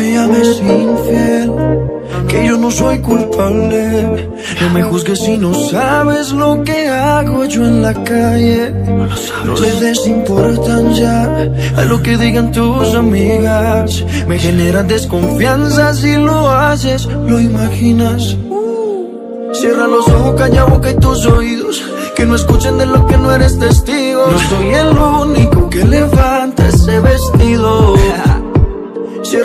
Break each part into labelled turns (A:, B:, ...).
A: me llames infiel, que yo no soy culpable. No me juzgues si no sabes lo que hago yo en la calle. No le des importancia a lo que digan tus amigas. Me genera desconfianza si lo haces, lo imaginas. Cierra los ojos, calla boca y tus oídos Que no escuchen de lo que no eres testigo No soy el único que levanta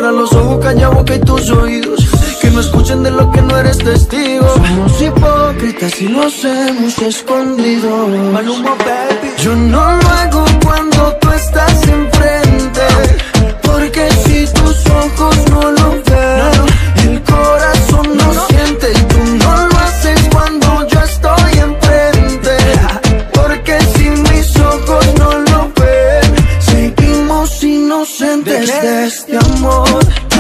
A: Cierra los ojos, calla boca y tus oídos Que no escuchen de lo que no eres testigo. Somos hipócritas y los hemos escondido Maluma, baby. Yo no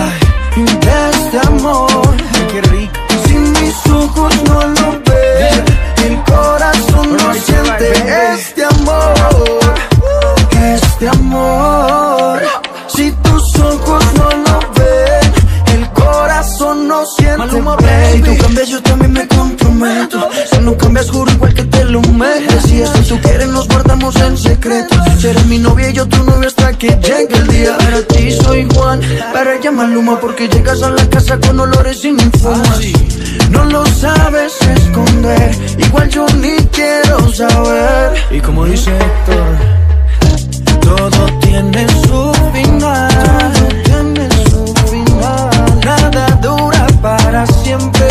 A: ay, De este amor. Qué rico Si mis ojos no lo Y yo tu novio hasta que llegue el día Para ti soy Juan, para ella Maluma Porque llegas a la casa con olores y fumas No lo sabes esconder Igual yo ni quiero saber Y como dice Héctor todo tiene su final. Todo tiene su final. Nada dura para siempre.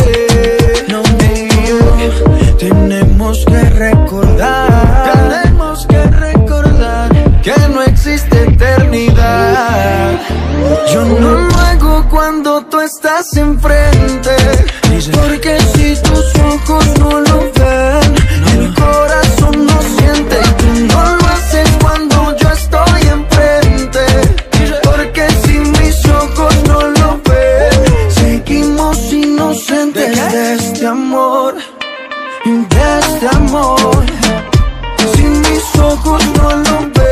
A: No me Tenemos que recordar. Yo no lo hago cuando tú estás enfrente. Porque si tus ojos no lo ven, el corazón no siente. Y tú no lo haces cuando yo estoy enfrente. Porque si mis ojos no lo ven, seguimos inocentes de este amor. De este amor. Si mis ojos no lo ven,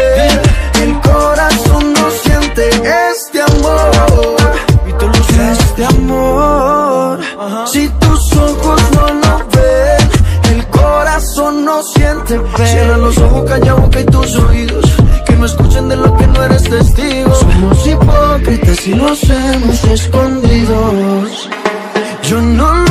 A: Calla boca y tus oídos. Que no escuchen de lo que no eres testigo. Somos hipócritas y nos hemos escondidos. Yo no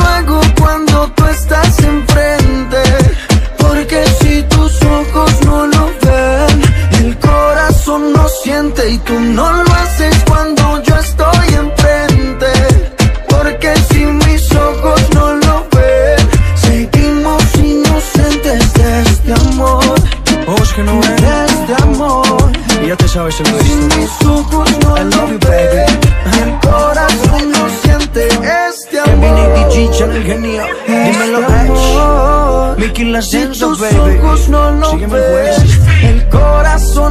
A: ojos no
B: I love you.
A: El corazón no siente este amor.
B: Chicha, el
A: siento,
B: baby. El
A: corazón